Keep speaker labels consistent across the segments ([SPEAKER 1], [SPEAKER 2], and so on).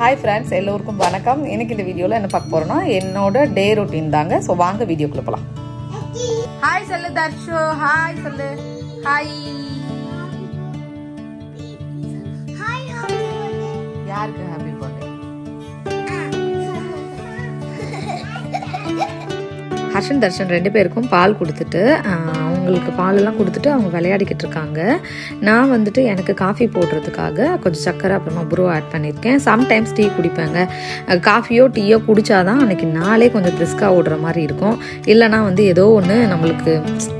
[SPEAKER 1] Hi friends எல்லோருக்கும் வணக்கம். இன்னைக்கு இந்த வீடியோவில் என்ன பார்க்க போறோம்னா என்னோட டே ரொட்டீன் தாங்க. ஸோ வாங்க வீடியோக்குள்ள போகலாம் ஹாய் சொல்லு தர்ஷோ. ஹாய் சொல்லு. ஹாய் யாருக்கு ஹாப்பி பர்த்டே ஹர்ஷன் தர்ஷன் ரெண்டு பேருக்கும் பால் கொடுத்துட்டு அவங்களுக்கு பாலெல்லாம் கொடுத்துட்டு அவங்க விளையாடிக்கிட்டு இருக்காங்க. நான் வந்துட்டு எனக்கு காஃபி போடுறதுக்காக கொஞ்சம் சக்கரை அப்புறமா ப்ரோ ஆட் பண்ணியிருக்கேன். சம்டைம்ஸ் டீ குடிப்பேங்க. காஃபியோ டீயோ குடித்தாதான் அன்றைக்கி நாளே கொஞ்சம் பிரிஸ்காக ஓடுற மாதிரி இருக்கும். இல்லைனா வந்து ஏதோ ஒன்று நம்மளுக்கு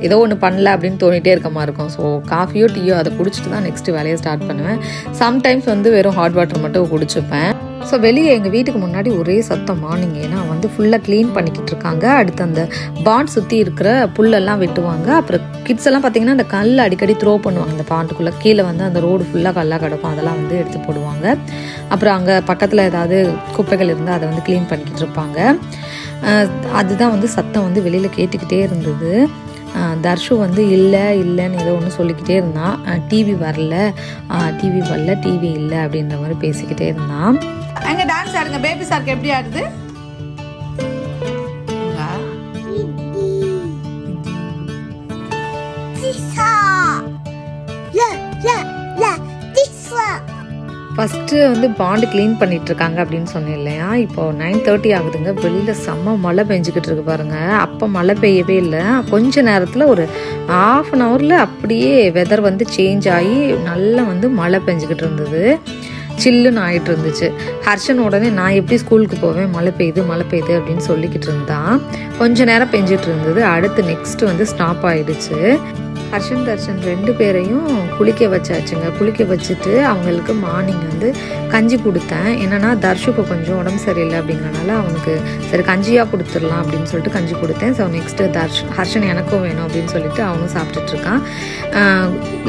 [SPEAKER 1] ஏதோ ஒன்று பண்ணல அப்படின்னு தோணிகிட்டே இருக்க மாதிரி இருக்கும். ஸோ காஃபியோ டீயோ அதை குடிச்சிட்டு தான் நெக்ஸ்ட் வேலையை ஸ்டார்ட் பண்ணுவேன். சம்டைம்ஸ் வந்து வெறும் ஹாட் வாட்டர் மட்டும் குடிச்சுப்பேன். ஸோ வெளியே எங்கள் வீட்டுக்கு முன்னாடி ஒரே சத்தம் மார்னிங் ஏன்னா வந்து ஃபுல்லாக க்ளீன் பண்ணிக்கிட்டு இருக்காங்க. அடுத்து அந்த பாண்ட் சுற்றி இருக்கிற புல்லெல்லாம் வெட்டுவாங்க. அப்புறம் கிட்ஸ் எல்லாம் பார்த்தீங்கன்னா அந்த கல் அடிக்கடி த்ரோ பண்ணுவாங்க. அந்த பாண்டுக்குள்ளே கீழே வந்து அந்த ரோடு ஃபுல்லாக கல்லாக கிடக்கும். அதெல்லாம் வந்து எடுத்து போடுவாங்க. அப்புறம் அங்கே பக்கத்தில் ஏதாவது குப்பைகள் இருந்தால் அதை வந்து க்ளீன் பண்ணிக்கிட்டு இருப்பாங்க. அதுதான் வந்து சத்தம் வந்து வெளியில் கேட்டுக்கிட்டே இருந்தது. தர்ஷு வந்து இல்லை இல்லைன்னு ஏதோ ஒன்று சொல்லிக்கிட்டே இருந்தான். டிவி வரல. டிவி வரல டிவி இல்லை அப்படின்ற மாதிரி பேசிக்கிட்டே இருந்தான். அங்கே டான்ஸ் ஆடுங்க. பேபி சார்க்கு எப்படி ஆடுது? ஃபஸ்ட்டு வந்து பாண்டு க்ளீன் பண்ணிட்டு இருக்காங்க அப்படின்னு சொன்னேன் இல்லையா இப்போ நைன் தேர்ட்டி ஆகுதுங்க வெளியில் செம்ம மழை பெஞ்சிக்கிட்டு இருக்கு பாருங்க அப்போ மழை பெய்யவே இல்லை கொஞ்ச நேரத்தில் ஒரு ஆஃப் அன் ஹவரில் அப்படியே வெதர் வந்து சேஞ்ச் ஆகி நல்லா வந்து மழை பெஞ்சிக்கிட்டு இருந்தது சில்லுன்னு ஆயிட்டு இருந்துச்சு ஹர்ஷன் உடனே நான் எப்படி ஸ்கூலுக்கு போவேன் மழை பெய்யுது மழை பெய்யுது அப்படின்னு சொல்லிக்கிட்டு இருந்தான் கொஞ்ச நேரம் பெஞ்சிட்டு இருந்தது அடுத்து நெக்ஸ்ட் வந்து ஸ்டாப் ஆயிடுச்சு ஹர்ஷன் தர்ஷன் ரெண்டு பேரையும் குளிக்க வச்சாச்சுங்க. குளிக்க வச்சுட்டு அவங்களுக்கு மார்னிங் வந்து கஞ்சி கொடுத்தேன். என்னென்னா தர்ஷுக்கு கொஞ்சம் உடம்பு சரியில்லை அப்படிங்கிறனால அவனுக்கு சரி கஞ்சியாக கொடுத்துடலாம் அப்படின்னு சொல்லிட்டு கஞ்சி கொடுத்தேன். ஸோ நெக்ஸ்ட்டு தர்ஷ் ஹர்ஷன் எனக்கும் வேணும் அப்படின்னு சொல்லிட்டு அவனும் சாப்பிட்டுட்ருக்கான்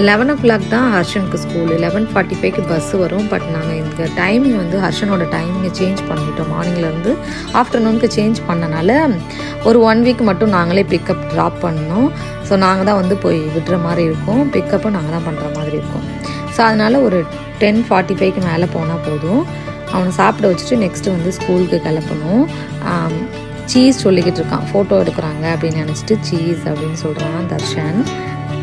[SPEAKER 1] லெவன் ஓ கிளாக் தான் ஹர்ஷனுக்கு ஸ்கூல் லெவன் ஃபார்ட்டி ஃபைவ்க்கு பஸ் வரும். பட் நாங்கள் இந்த டைமிங் வந்து ஹர்ஷனோட டைமிங்கை சேஞ்ச் பண்ணிட்டோம். மார்னிங்லேருந்து ஆஃப்டர்நூனுக்கு சேஞ்ச் பண்ணனால ஒரு ஒன் வீக் மட்டும் நாங்களே பிக்கப் ட்ராப் பண்ணோம். ஸோ நாங்கள் தான் வந்து போய் விடுற மாதிரி இருக்கும். பிக்கப்பும் நாங்கள் தான் பண்ணுற மாதிரி இருக்கும். ஸோ அதனால் ஒரு டென் ஃபார்ட்டி ஃபைவ்க்கு மேலே போனால் போதும். அவனை சாப்பிட வச்சுட்டு நெக்ஸ்ட்டு வந்து ஸ்கூலுக்கு கிளப்பணும். சீஸ் சொல்லிக்கிட்டு இருக்கான். ஃபோட்டோ எடுக்கிறாங்க அப்படின்னு நினச்சிட்டு சீஸ் அப்படின்னு சொல்கிறான் தர்ஷன்.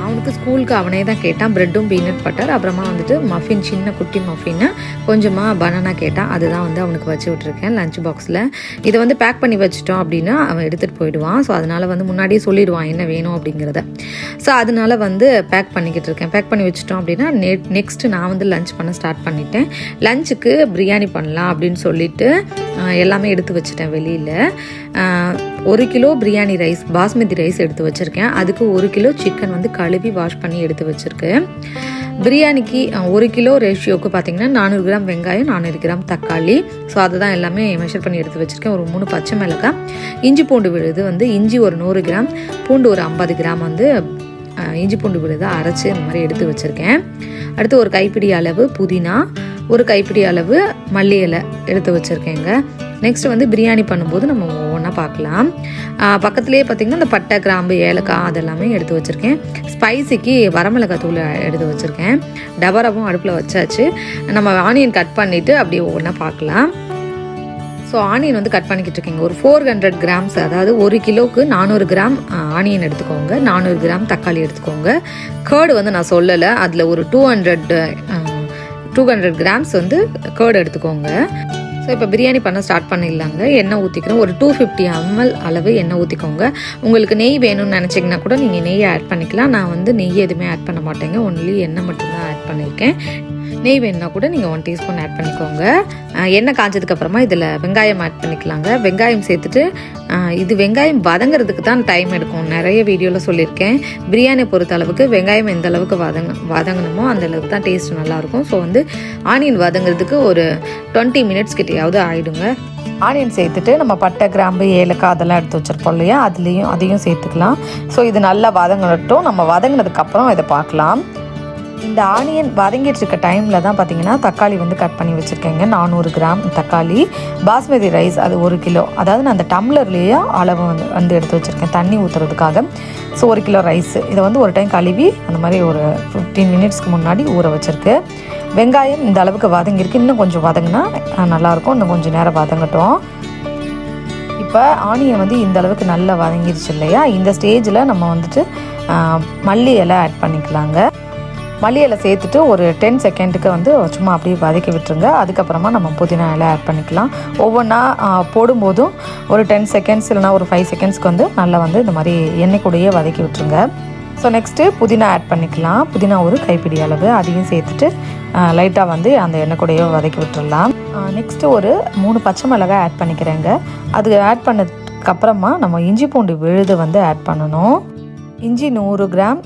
[SPEAKER 1] அவனுக்கு ஸ்கூலுக்கு அவனே தான் கேட்டான். ப்ரெட்டும் பீனட் பட்டர் அப்புறமா வந்துட்டு மஃபின் சின்ன குட்டி மஃபின்னு கொஞ்சமாக பனானா கேட்டான். அதுதான் வந்து அவனுக்கு வச்சு விட்ருக்கேன் லஞ்ச் பாக்ஸில் இதை வந்து பேக் பண்ணி வச்சிட்டோம் அப்படின்னா அவன் எடுத்துகிட்டு போயிடுவான். ஸோ அதனால் வந்து முன்னாடியே சொல்லிடுவான் என்ன வேணும் அப்படிங்கிறத. ஸோ அதனால வந்து பேக் பண்ணிக்கிட்டு இருக்கேன். பேக் பண்ணி வச்சிட்டோம் அப்படின்னா நெட் நெக்ஸ்ட்டு நான் வந்து லஞ்ச் பண்ண ஸ்டார்ட் பண்ணிட்டேன். லஞ்சுக்கு பிரியாணி பண்ணலாம் அப்படின்னு சொல்லிட்டு எல்லாமே எடுத்து வச்சுட்டேன் வெளியில். ஒரு kilo biryani rice basmati rice எடுத்து வச்சுருக்கேன். அதுக்கு ஒரு கிலோ சிக்கன் வந்து கழுவி வாஷ் பண்ணி எடுத்து வச்சுருக்கேன். பிரியாணிக்கு ஒரு கிலோ ரேஷியோக்கு பார்த்தீங்கன்னா நானூறு கிராம் வெங்காயம் நானூறு கிராம் தக்காளி. ஸோ அதை தான் எல்லாமே மெஷர் பண்ணி எடுத்து வச்சுருக்கேன். ஒரு மூணு பச்சை மிளகாய். இஞ்சி பூண்டு விழுது வந்து இஞ்சி ஒரு நூறு கிராம் பூண்டு ஒரு ஐம்பது கிராம் வந்து இஞ்சி பூண்டு விழுது அரைச்சி இந்த மாதிரி எடுத்து வச்சுருக்கேன். அடுத்து ஒரு கைப்பிடி அளவு புதினா ஒரு கைப்பிடி அளவு மல்லி இலை எடுத்து வச்சுருக்கேங்க. நெக்ஸ்ட் வந்து பிரியாணி பண்ணும்போது நம்ம ஒவ்வொன்றா பார்க்கலாம். பக்கத்துலேயே பார்த்தீங்கன்னா இந்த பட்டை கிராம்பு ஏலக்காய் அதெல்லாமே எடுத்து வச்சுருக்கேன். ஸ்பைசிக்கு வரமிளகாய் தூள் எடுத்து வச்சுருக்கேன். டபராவும் அடுப்பில் வச்சாச்சு. நம்ம ஆனியன் கட் பண்ணிவிட்டு அப்படியே ஒவ்வொன்றா பார்க்கலாம். ஸோ ஆனியன் வந்து கட் பண்ணிக்கிட்டு இருக்கீங்க. ஒரு ஃபோர் ஹண்ட்ரட் கிராம்ஸ் அதாவது ஒரு கிலோவுக்கு நானூறு கிராம் ஆனியன் எடுத்துக்கோங்க. நானூறு கிராம் தக்காளி எடுத்துக்கோங்க. கேர்டு வந்து நான் சொல்லலை. அதில் ஒரு two hundred two hundred grams வந்து கேர்டு எடுத்துக்கோங்க. ஸோ இப்போ பிரியாணி பண்ண ஸ்டார்ட் பண்ணிடலாங்க. எண்ணெய் ஊற்றிக்கிறோம் ஒரு டூ ஃபிஃப்டி எம்எல் அளவு எண்ணெய் ஊற்றிக்கோங்க உங்களுக்கு நெய் வேணும்னு நினச்சிங்கன்னா கூட நீங்கள் நெய் ஆட் பண்ணிக்கலாம். நான் வந்து நெய் எதுவுமே ஆட் பண்ண மாட்டேங்க. ஒன்லி எண்ணெய் மட்டும்தான் ஆட் பண்ணியிருக்கேன். நெய் வேணும்னா கூட நீங்கள் ஒன் டீஸ்பூன் ஆட் பண்ணிக்கோங்க. எண்ணெய் காஞ்சதுக்கப்புறமா இதில் வெங்காயம் ஆட் பண்ணிக்கலாங்க. வெங்காயம் சேர்த்துட்டு இது வெங்காயம் வதங்குறதுக்கு தான் டைம் எடுக்கும். நிறைய வீடியோவில் சொல்லியிருக்கேன். பிரியாணி பொறுத்த அளவுக்கு வெங்காயம் எந்த அளவுக்கு வதங்க வதங்கணுமோ அந்த அளவுக்கு தான் டேஸ்ட் நல்லாயிருக்கும் ஸோ வந்து ஆனியன் வதங்குறதுக்கு ஒரு டுவெண்ட்டி மினிட்ஸ் கிட்டேயாவது ஆகிடுங்க ஆனியன் சேர்த்துட்டு நம்ம பட்டை கிராம்பு ஏலக்காய் அதெல்லாம் எடுத்து வச்சிருப்போம் இல்லையா? அதுலேயும் அதையும் சேர்த்துக்கலாம். ஸோ இது நல்லா வதங்கட்டும். நம்ம வதங்கினதுக்கப்புறம் இதை பார்க்கலாம். இந்த ஆனியன் வதங்கிட்டு இருக்க டைமில் தான் பார்த்தீங்கன்னா தக்காளி வந்து கட் பண்ணி வச்சுருக்கேங்க. நானூறு கிராம் தக்காளி. பாஸ்மதி ரைஸ் அது ஒரு கிலோ. அதாவது நான் அந்த டம்ளர்லேயே அளவு வந்து வந்து எடுத்து வச்சுருக்கேன். தண்ணி ஊற்றுறதுக்காக ஸோ ஒரு கிலோ ரைஸ் இதை வந்து ஒரு டைம் கழுவி அந்த மாதிரி ஒரு ஃபிஃப்டீன் மினிட்ஸ்க்கு முன்னாடி ஊற வச்சுருக்கு. வெங்காயம் இந்த அளவுக்கு வதங்கியிருக்கு. இன்னும் கொஞ்சம் வதங்கினா நல்லாயிருக்கும். இன்னும் கொஞ்சம் நேரம் வதங்கட்டும். இப்போ ஆனியன் வந்து இந்த அளவுக்கு நல்லா வதங்கிருச்சு இல்லையா? இந்த ஸ்டேஜில் நம்ம வந்துட்டு மல்லி இலை ஆட் பண்ணிக்கலாங்க. மல்லி இலை சேர்த்துட்டு ஒரு டென் செகண்டுக்கு வந்து சும்மா அப்படியே வதக்கி விட்டுருங்க. அதுக்கப்புறமா நம்ம புதினா இலை ஆட் பண்ணிக்கலாம். ஒவ்வொன்றா போடும்போதும் ஒரு டென் செகண்ட்ஸ் இல்லைனா ஒரு ஃபைவ் செகண்ட்ஸ்க்கு வந்து நல்லா வந்து இந்த மாதிரி எண்ணெய் கூடயே வதக்கி விட்டுருங்க. ஸோ நெக்ஸ்ட்டு புதினா ஆட் பண்ணிக்கலாம். புதினா ஒரு கைப்பிடி அளவு. அதையும் சேர்த்துட்டு லைட்டாக வந்து அந்த எண்ணெய் கூடயே வதக்கி விட்டுடலாம் நெக்ஸ்ட்டு ஒரு மூணு பச்சை மிளகாய் ஆட் பண்ணிக்கிறேங்க. அது ஆட் பண்ணதுக்கப்புறமா நம்ம இஞ்சி பூண்டு விழுது வந்து ஆட் பண்ணணும். இஞ்சி நூறு கிராம்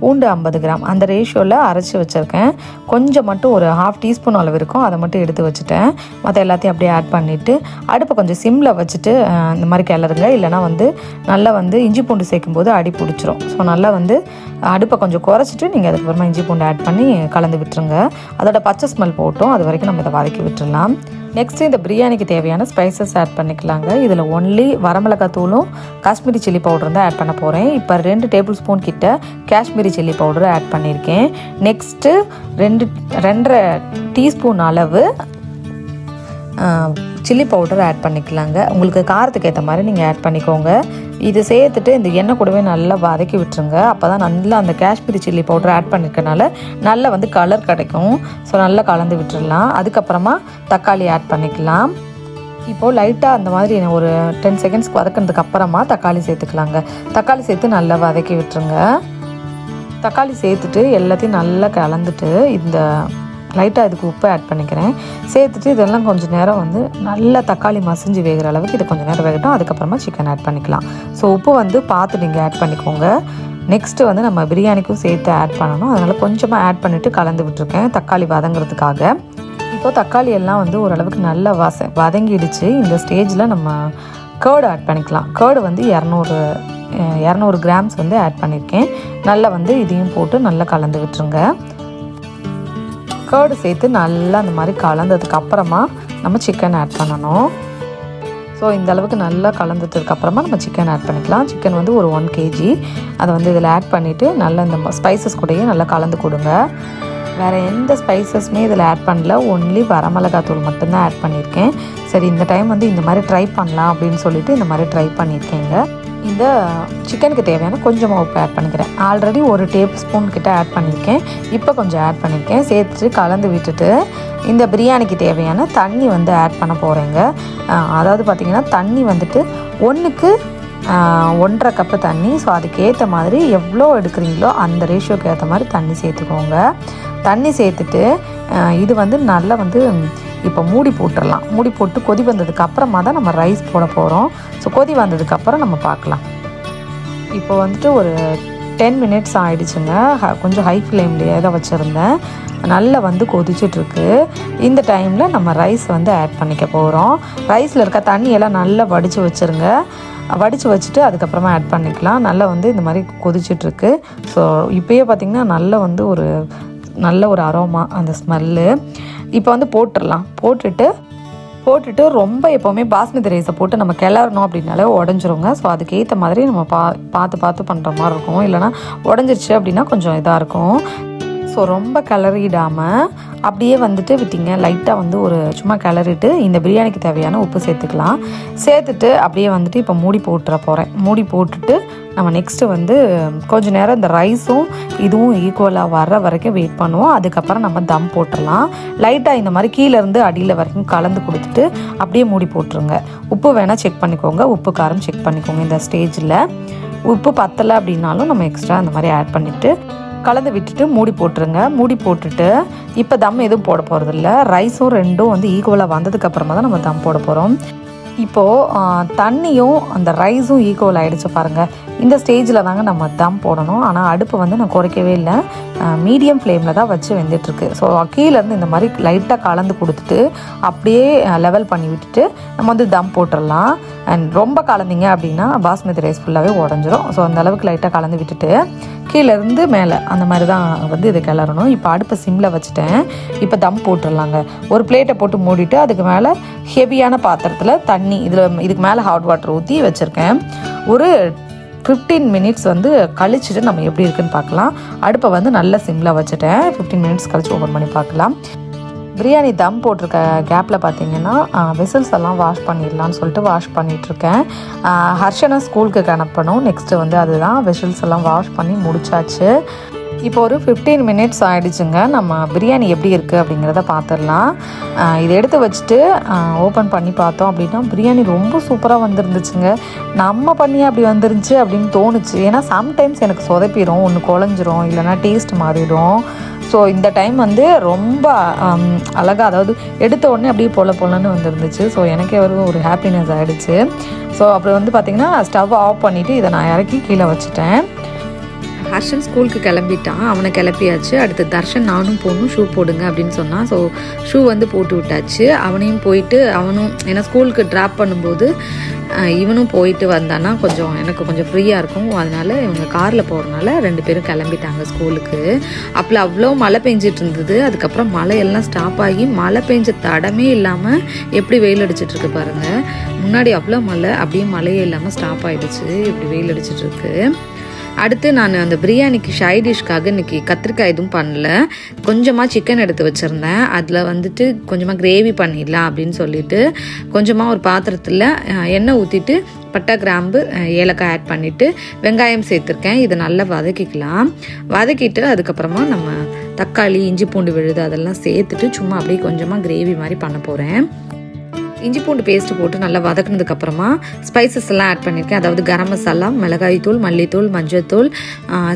[SPEAKER 1] பூண்டு ஐம்பது கிராம். அந்த ரேஷியோவில் அரைச்சி வச்சுருக்கேன். கொஞ்சம் மட்டும் ஒரு ஹாஃப் டீஸ்பூன் அளவு இருக்கும். அதை மட்டும் எடுத்து வச்சுட்டேன். மற்ற எல்லாத்தையும் அப்படியே ஆட் பண்ணிவிட்டு அடுப்பை கொஞ்சம் சிம்மில் வச்சுட்டு இந்த மாதிரி கிளறுங்க. இல்லைனா வந்து நல்லா வந்து இஞ்சி பூண்டு சேர்க்கும்போது அடி பிடிச்சிரும். ஸோ நல்லா வந்து அடுப்பை கொஞ்சம் குறைச்சிட்டு நீங்கள் அதுக்கப்புறமா இஞ்சி பூண்டு ஆட் பண்ணி கலந்து விட்டுருங்க. அதோட பச்சை ஸ்மெல் போட்டோம். அது வரைக்கும் நம்ம இதை வதக்கி விட்டுடலாம் நெக்ஸ்ட்டு இந்த பிரியாணிக்கு தேவையான ஸ்பைசஸ் ஆட் பண்ணிக்கலாங்க. இதில் ஒன்லி வரமிளகாத்தூளும் காஷ்மீரி சில்லி பவுடர் தான் ஆட் பண்ண போகிறேன் இப்போ ரெண்டு டேபிள் ஸ்பூன் கிட்ட காஷ்மீரி சில்லி பவுடர் ஆட் பண்ணியிருக்கேன் நெக்ஸ்ட்டு ரெண்டு ரெண்டரை டீஸ்பூன் அளவு சில்லி பவுடர் ஆட் பண்ணிக்கலாங்க. உங்களுக்கு காரத்துக்கு ஏற்ற மாதிரி நீங்கள் ஆட் பண்ணிக்கோங்க. இது சேர்த்துட்டு இந்த எண்ணெய் கூடவே நல்லா வதக்கி விட்டுருங்க. அப்போ தான் நல்லா அந்த காஷ்மீரி சில்லி பவுடர் ஆட் பண்ணிருக்கனால நல்லா வந்து கலர் கிடைக்கும். ஸோ நல்லா கலந்து விட்டுடலாம் அதுக்கப்புறமா தக்காளி ஆட் பண்ணிக்கலாம். இப்போது லைட்டாக அந்த மாதிரி ஒரு டென் செகண்ட்ஸ்க்கு வதக்கினதுக்கு அப்புறமா தக்காளி சேர்த்துக்கலாங்க. தக்காளி சேர்த்து நல்லா வதக்கி விட்டுருங்க. தக்காளி சேர்த்துட்டு எல்லாத்தையும் நல்லா கலந்துட்டு இந்த லைட்டாக இதுக்கு உப்பு ஆட் பண்ணிக்கிறேன். சேர்த்துட்டு இதெல்லாம் கொஞ்சம் நேரம் வந்து நல்லா தக்காளி மசிஞ்சு வேகிற அளவுக்கு இது கொஞ்சம் நேரம் வேகட்டும். அதுக்கப்புறமா சிக்கன் ஆட் பண்ணிக்கலாம். ஸோ உப்பு வந்து பார்த்து நீங்கள் ஆட் பண்ணிக்கோங்க. நெக்ஸ்ட்டு வந்து நம்ம பிரியாணிக்கும் சேர்த்து ஆட் பண்ணணும். அதனால் கொஞ்சமாக ஆட் பண்ணிவிட்டு கலந்து விட்டுருக்கேன் தக்காளி வதங்குறதுக்காக. இப்போது தக்காளி எல்லாம் வந்து ஓரளவுக்கு நல்லா வச வதங்கிடுச்சு. இந்த ஸ்டேஜில் நம்ம கேர்டு ஆட் பண்ணிக்கலாம். கேர்டு வந்து இரநூறு இரநூறு கிராம்ஸ் வந்து ஆட் பண்ணியிருக்கேன் நல்லா வந்து இதையும் போட்டு நல்லா கலந்து விட்டுருங்க. கேர்டு சேர்த்து நல்லா அந்த மாதிரி கலந்ததுக்கு அப்புறமா நம்ம சிக்கன் ஆட் பண்ணணும். ஸோ இந்த அளவுக்கு நல்லா கலந்ததுக்கப்புறமா நம்ம சிக்கன் ஆட் பண்ணிக்கலாம். சிக்கன் வந்து ஒரு ஒன் கேஜி அதை வந்து இதில் ஆட் பண்ணிவிட்டு நல்லா இந்த ஸ்பைசஸ் கூடயே நல்லா கலந்து கொடுங்க. வேறு எந்த ஸ்பைசஸுமே இதில் ஆட் பண்ணல. ஒன்லி வரமிளகாத்தூள் மட்டும்தான் ஆட் பண்ணியிருக்கேன். சரி இந்த டைம் வந்து இந்த மாதிரி ட்ரை பண்ணலாம் அப்படின்னு சொல்லிட்டு இந்த மாதிரி ட்ரை பண்ணியிருக்கேங்க. இந்த சிக்கனுக்கு தேவையான கொஞ்சமாக உப்பு ஆட் பண்ணிக்கிறேன். ஆல்ரெடி ஒரு டேபிள் ஸ்பூன் கிட்டே ஆட் பண்ணியிருக்கேன். இப்போ கொஞ்சம் ஆட் பண்ணியிருக்கேன். சேர்த்துட்டு கலந்து விட்டுட்டு இந்த பிரியாணிக்கு தேவையான தண்ணி வந்து ஆட் பண்ண போகிறேங்க அதாவது பார்த்திங்கன்னா தண்ணி வந்துட்டு ஒன்றுக்கு ஒன்றரை கப்பு தண்ணி. ஸோ அதுக்கேற்ற மாதிரி எவ்வளோ எடுக்கிறீங்களோ அந்த ரேஷியோக்கு ஏற்ற மாதிரி தண்ணி சேர்த்துக்கோங்க. தண்ணி சேர்த்துட்டு இது வந்து நல்லா வந்து இப்போ மூடி போட்டுடலாம் மூடி போட்டு கொதி வந்ததுக்கு அப்புறமா தான் நம்ம ரைஸ் போட போகிறோம் ஸோ கொதி வந்ததுக்கப்புறம் நம்ம பார்க்கலாம். இப்போ வந்துட்டு ஒரு டென் மினிட்ஸ் ஆகிடுச்சுங்க ஹ- கொஞ்சம் ஹை ஃப்ளேம்லேயே தான் வச்சுருந்தேன். நல்லா வந்து கொதிச்சிட்ருக்கு. இந்த டைமில் நம்ம ரைஸ் வந்து ஆட் பண்ணிக்க போகிறோம் ரைஸில் இருக்க தண்ணியெல்லாம் நல்லா வடித்து வச்சுருங்க. வடித்து வச்சுட்டு அதுக்கப்புறமா ஆட் பண்ணிக்கலாம். நல்லா வந்து இந்த மாதிரி கொதிச்சிட்ருக்கு. ஸோ இப்போயே பார்த்திங்கன்னா நல்ல வந்து ஒரு நல்ல ஒரு அரோமா அந்த ஸ்மெல்லு இப்போ வந்து போட்டுடலாம். போட்டுட்டு போட்டுட்டு ரொம்ப எப்போவுமே பாஸ்மதி ரைஸை போட்டு நம்ம கிளறணும் அப்படின்னாலே உடஞ்சிருங்க. ஸோ அதுக்கேற்ற மாதிரி நம்ம பா பார்த்து பார்த்து பண்ணுற மாதிரி இருக்கும். இல்லைனா உடஞ்சிருச்சு அப்படின்னா கொஞ்சம் இதாக இருக்கும். ஸோ ரொம்ப கிளறிடாமல் அப்படியே வந்துட்டு விட்டீங்க. லைட்டாக வந்து ஒரு சும்மா கிளறிட்டு இந்த பிரியாணிக்கு தேவையான உப்பு சேர்த்துக்கலாம். சேர்த்துட்டு அப்படியே வந்துட்டு இப்போ மூடி போட்டுற போகிறேன் மூடி போட்டுட்டு நம்ம நெக்ஸ்ட்டு வந்து கொஞ்ச நேரம் இந்த ரைஸும் இதுவும் ஈக்குவலாக வர்ற வரைக்கும் வெயிட் பண்ணுவோம். அதுக்கப்புறம் நம்ம தம் போட்டுடலாம். லைட்டாக இந்த மாதிரி கீழேருந்து அடியில் வரைக்கும் கலந்து கொடுத்துட்டு அப்படியே மூடி போட்டுருங்க. உப்பு வேணால் செக் பண்ணிக்கோங்க. உப்பு காரம் செக் பண்ணிக்கோங்க இந்த ஸ்டேஜில் உப்பு பத்தலை அப்படின்னாலும் நம்ம எக்ஸ்ட்ரா அந்த மாதிரி ஆட் பண்ணிவிட்டு கலந்து விட்டுட்டு மூடி போட்டுருங்க. மூடி போட்டுட்டு இப்போ தம் எதுவும் போட போகிறதில்ல ரைஸும் ரெண்டும் வந்து ஈக்குவலாக வந்ததுக்கு அப்புறமா தான் நம்ம தம் போட போகிறோம் இப்போது தண்ணியும் அந்த ரைஸும் ஈக்குவல் ஆகிடுச்சு பாருங்கள் இந்த ஸ்டேஜில் தாங்க நம்ம தம் போடணும். ஆனால் அடுப்பு வந்து நான் குறைக்கவே இல்லை. மீடியம் ஃப்ளேமில் தான் வச்சு வெந்துட்டுருக்கு. ஸோ கீழேருந்து இந்த மாதிரி லைட்டாக கலந்து கொடுத்துட்டு அப்படியே லெவல் பண்ணி விட்டுட்டு நம்ம வந்து தம் போட்டுடலாம் அண்ட் ரொம்ப கலந்தீங்க அப்படின்னா பாஸ்மதி ரைஸ் ஃபுல்லாகவே உடஞ்சிரும். ஸோ அந்த அளவுக்கு லைட்டாக கலந்து விட்டுட்டு கீழேருந்து மேலே அந்த மாதிரி தான் வந்து இதை கிளறணும். இப்போ அடுப்பை சிம்மில் வச்சுட்டேன். இப்போ தம் போட்டுடலாங்க. ஒரு பிளேட்டை போட்டு மூடிட்டு அதுக்கு மேலே ஹெவியான பாத்திரத்தில் தண்ணி இதில் இதுக்கு மேலே ஹாட் வாட்டர் ஊற்றி வச்சுருக்கேன். ஒரு ஃபிஃப்டீன் மினிட்ஸ் வந்து கழிச்சிட்டு நம்ம எப்படி இருக்குன்னு பார்க்கலாம். அடுப்பை வந்து நல்ல சிம்மில் வச்சுட்டேன். ஃபிஃப்டீன் மினிட்ஸ் கழிச்சு ஓப்பன் பண்ணி பார்க்கலாம். பிரியாணி தம் போட்டிருக்க கேப்பில் பார்த்தீங்கன்னா விசில்ஸ் எல்லாம் வாஷ் பண்ணிடலான்னு சொல்லிட்டு வாஷ் பண்ணிகிட்ருக்கேன் ஹர்ஷனை ஸ்கூலுக்கு அனுப்பணும். நெக்ஸ்ட்டு வந்து அதுதான். விசில்ஸ் எல்லாம் வாஷ் பண்ணி முடிச்சாச்சு. இப்போ ஒரு ஃபிஃப்டீன் மினிட்ஸ் ஆகிடுச்சுங்க நம்ம பிரியாணி எப்படி இருக்குது அப்படிங்கிறத பார்த்துடலாம் இதை எடுத்து வச்சுட்டு ஓப்பன் பண்ணி பார்த்தோம் அப்படின்னா பிரியாணி ரொம்ப சூப்பராக வந்துருந்துச்சுங்க. நம்ம பண்ணி அப்படி வந்துருந்துச்சு அப்படின்னு தோணுச்சு. ஏன்னா சம்டைம்ஸ் எனக்கு சொதப்பிடும் ஒன்று குழஞ்சிரும் இல்லைனா டேஸ்ட் மாறிடும். ஸோ இந்த டைம் வந்து ரொம்ப um, அழகாக அதாவது எடுத்த உடனே அப்படியே போல போலன்னு வந்துருந்துச்சு. ஸோ எனக்கே ஒரு ஒரு ஹாப்பினஸ் ஆகிடுச்சு ஸோ அப்புறம் வந்து பார்த்திங்கன்னா ஸ்டவ் ஆஃப் பண்ணிவிட்டு இதை நான் இறக்கி கீழே வச்சுட்டேன். ஹர்ஷன் ஸ்கூலுக்கு கிளம்பிட்டான். அவனை கிளப்பியாச்சு. அடுத்து தர்ஷன் நானும் போகணும் ஷூ போடுங்க அப்படின்னு சொன்னான். ஸோ ஷூ வந்து போட்டு விட்டாச்சு. அவனையும் போயிட்டு அவனும் ஏன்னா ஸ்கூலுக்கு ட்ராப் பண்ணும்போது இவனும் போயிட்டு வந்தானா கொஞ்சம் எனக்கு கொஞ்சம் ஃப்ரீயாக இருக்கும். அதனால் இவங்க காரில் போகிறனால ரெண்டு பேரும் கிளம்பிட்டாங்க ஸ்கூலுக்கு. அப்போ அவ்வளோ மழை பெஞ்சிட்டு இருந்தது. அதுக்கப்புறம் மழையெல்லாம் ஸ்டாப் ஆகி மழை பெஞ்ச தடமே இல்லாமல் எப்படி வெயில் அடிச்சிட்ருக்கு பாருங்கள் முன்னாடி அவ்வளோ மழை அப்படியே மழையே இல்லாமல் ஸ்டாப் ஆகிடுச்சு இப்படி வெயில் அடிச்சிட்ருக்கு அடுத்து நான் அந்த பிரியாணிக்கு ஷை டிஷ்க்காக இன்றைக்கி கத்திரிக்காய் எதுவும் பண்ணல. கொஞ்சமாக சிக்கன் எடுத்து வச்சுருந்தேன். அதில் வந்துட்டு கொஞ்சமாக கிரேவி பண்ணிடலாம் அப்படின்னு சொல்லிட்டு கொஞ்சமாக ஒரு பாத்திரத்தில் எண்ணெய் ஊற்றிட்டு பட்டை கிராம்பு ஏலக்காய் ஆட் பண்ணிவிட்டு வெங்காயம் சேர்த்துருக்கேன். இதை நல்லா வதக்கிக்கலாம். வதக்கிட்டு அதுக்கப்புறமா நம்ம தக்காளி இஞ்சி பூண்டு விழுது அதெல்லாம் சேர்த்துட்டு சும்மா அப்படியே கொஞ்சமாக கிரேவி மாதிரி பண்ண போகிறேன் இஞ்சி பூண்டு பேஸ்ட் போட்டு நல்லா வதக்குனதுக்கு அப்புறமா ஸ்பைசஸ் எல்லாம் ஆட் பண்ணியிருக்கேன் அதாவது கரம் மசாலா மிளகாய் தூள் மல்லித்தூள் மஞ்சத்தூள்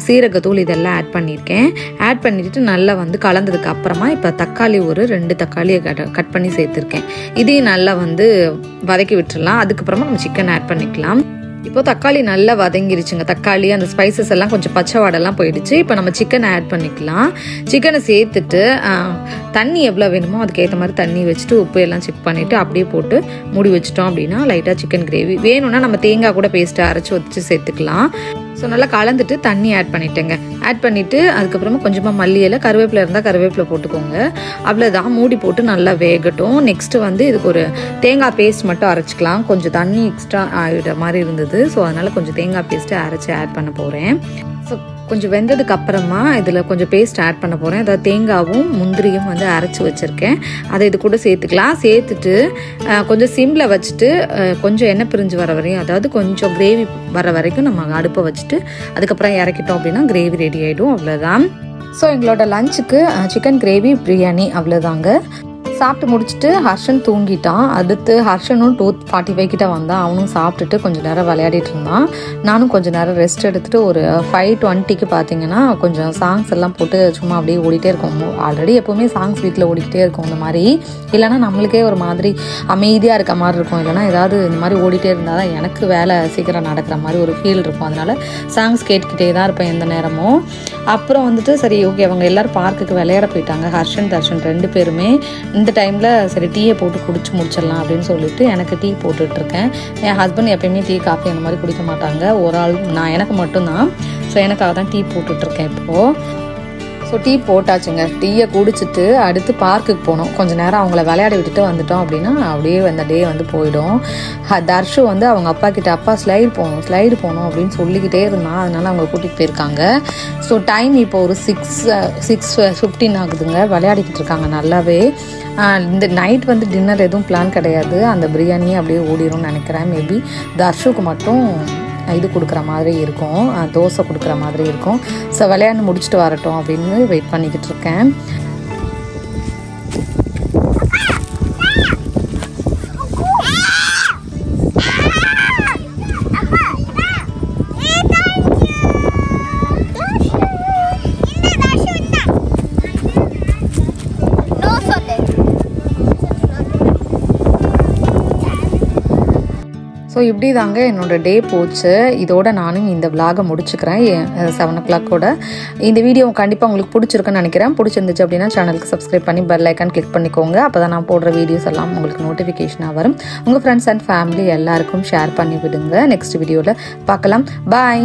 [SPEAKER 1] சீரகத்தூள் இதெல்லாம் ஆட் பண்ணியிருக்கேன் ஆட் பண்ணிட்டு நல்லா வந்து கலந்ததுக்கு அப்புறமா இப்போ தக்காளி ஒரு ரெண்டு தக்காளியை கட் கட் பண்ணி சேர்த்துருக்கேன். இதையும் நல்லா வந்து வதக்கி விட்டுடலாம் அதுக்கப்புறமா நம்ம சிக்கன் ஆட் பண்ணிக்கலாம். இப்போ தக்காளி நல்லா வதங்கிருச்சுங்க. தக்காளி அந்த ஸ்பைசஸ் எல்லாம் கொஞ்சம் பச்சை வாடெல்லாம் போயிடுச்சு. இப்போ நம்ம சிக்கனை ஆட் பண்ணிக்கலாம். சிக்கனை சேர்த்துட்டு தண்ணி எவ்வளோ வேணுமோ அதுக்கேற்ற மாதிரி தண்ணி வச்சுட்டு உப்பு எல்லாம் செக் பண்ணிவிட்டு அப்படியே போட்டு மூடி வச்சிட்டோம் அப்படின்னா லைட்டாக சிக்கன் கிரேவி வேணும்னா நம்ம தேங்காய் கூட பேஸ்ட்டை அரைச்சி வச்சு சேர்த்துக்கலாம். ஸோ நல்லா கலந்துட்டு தண்ணி ஆட் பண்ணிட்டேங்க. ஆட் பண்ணிவிட்டு அதுக்கப்புறமா கொஞ்சமாக மல்லி இலை கருவேப்பிலை இருந்தால் கருவேப்பிலை போட்டுக்கோங்க. அவ்வளோதான் மூடி போட்டு நல்லா வேகட்டும். நெக்ஸ்ட்டு வந்து இதுக்கு ஒரு தேங்காய் பேஸ்ட் மட்டும் அரைச்சிக்கலாம். கொஞ்சம் தண்ணி எக்ஸ்ட்ரா ஆகிடுற மாதிரி இருந்தது. ஸோ அதனால் கொஞ்சம் தேங்காய் பேஸ்ட்டு அரைச்சி ஆட் பண்ண போகிறேன் ஸோ கொஞ்சம் வெந்ததுக்கு அப்புறமா இதில் கொஞ்சம் பேஸ்ட் ஆட் பண்ண போகிறேன் அதாவது தேங்காவும் முந்திரியும் வந்து அரைச்சி வச்சுருக்கேன். அதை இது கூட சேர்த்துக்கலாம். சேர்த்துட்டு கொஞ்சம் சிம்மில் வச்சுட்டு கொஞ்சம் எண்ணெய் பிரிஞ்சு வர வரையும் அதாவது கொஞ்சம் கிரேவி வர வரைக்கும் நம்ம அடுப்பை வச்சுட்டு அதுக்கப்புறம் இறக்கிட்டோம் அப்படின்னா கிரேவி ரெடி ஆகிடும் அவ்வளோதான் ஸோ எங்களோட லஞ்சுக்கு சிக்கன் கிரேவி பிரியாணி அவ்வளோதாங்க சாப்பிட்டு முடிச்சுட்டு ஹர்ஷன் தூங்கிட்டான். அடுத்து ஹர்ஷனும் டூ ஃபார்ட்டி ஃபைவ் கிட்ட வந்தான் அவனும் சாப்பிட்டுட்டு கொஞ்சம் நேரம் விளையாடிட்டு இருந்தான். நானும் கொஞ்சம் நேரம் ரெஸ்ட் எடுத்துட்டு ஒரு ஃபைவ் டுவெண்ட்டிக்கு பார்த்தீங்கன்னா கொஞ்சம் சாங்ஸ் எல்லாம் போட்டு சும்மா அப்படியே ஓடிட்டே இருக்கும். ஆல்ரெடி எப்போவுமே சாங்ஸ் வீட்டில் ஓடிக்கிட்டே இருக்கும் இந்த மாதிரி. இல்லைனா நம்மளுக்கே ஒரு மாதிரி அமைதியாக இருக்க மாதிரி இருக்கும். இல்லைனா ஏதாவது இந்த மாதிரி ஓடிட்டே இருந்தால் தான் எனக்கு வேலை சீக்கிரம் நடக்கிற மாதிரி ஒரு ஃபீல் இருக்கும். அதனால் சாங்ஸ் கேட்டுக்கிட்டே தான் இருப்பேன் எந்த நேரமும். அப்புறம் வந்துட்டு சரி ஓகே அவங்க எல்லோரும் பார்க்குக்கு விளையாட போயிட்டாங்க. ஹர்ஷன் தர்ஷன் ரெண்டு பேருமே. இந்த டைமில் சரி டீயை போட்டு குடிச்சு முடிச்சிடலாம் அப்படின்னு சொல்லிட்டு எனக்கு டீ போட்டுட்ருக்கேன். என் ஹஸ்பண்ட் எப்பயுமே டீ காஃபி அந்த மாதிரி குடிக்க மாட்டாங்க. ஒரு ஆள் நான் எனக்கு மட்டும்தான். ஸோ எனக்காக தான் டீ போட்டுட்ருக்கேன் இப்போது ஸோ டீ போட்டாச்சுங்க. டீயை குடிச்சிட்டு அடுத்து பார்க்குக்கு போனோம். கொஞ்சம் நேரம் அவங்கள விளையாட விட்டுட்டு வந்துட்டோம் அப்படின்னா அப்படியே அந்த டே வந்து போயிடும். தர்ஷு வந்து அவங்க அப்பா கிட்ட அப்பா ஸ்லைடு போகணும் ஸ்லைடு போகணும் அப்படின்னு சொல்லிக்கிட்டே இருந்தான் அதனால அவங்க கூட்டிகிட்டு போயிருக்காங்க. ஸோ டைம் இப்போ ஒரு சிக்ஸ் சிக்ஸ் ஃபிஃப்டீன் ஆகுதுங்க. விளையாடிக்கிட்டு இருக்காங்க நல்லாவே. இந்த நைட் வந்து டின்னர் எதுவும் பிளான் கிடையாது. அந்த பிரியாணியே அப்படியே ஓடிடும் நினைக்கிறேன். மேபி தர்ஷுக்கு மட்டும் இது கொடுக்குற மாதிரி இருக்கும் தோசை கொடுக்குற மாதிரி இருக்கும். ஸோ விளையாண்டு முடிச்சுட்டு வரட்டும் அப்படின்னு வெயிட் பண்ணிக்கிட்டு இருக்கேன். ஸோ இப்படி தாங்க என்னோட டே போச்சு. இதோட நானும் இந்த விலாகை முடிச்சுக்கிறேன். செவன் ஓ கிளாக்கோட இந்த வீடியோ கண்டிப்பாக உங்களுக்கு பிடிச்சிருக்குன்னு நினைக்கிறேன். பிடிச்சிருந்துச்சு அப்படின்னா சேனலுக்கு சப்ஸ்கிரைப் பண்ணி பெல் ஐக்கான் கிளிக் பண்ணிக்கோங்க. அப்போ தான் நான் போடுற வீடியோஸ் எல்லாம் உங்களுக்கு நோட்டிஃபிகேஷனாக வரும். உங்கள் ஃப்ரெண்ட்ஸ் அண்ட் ஃபேமிலி எல்லாருக்கும் ஷேர் பண்ணி விடுங்க. நெக்ஸ்ட் வீடியோவில் பார்க்கலாம். பாய்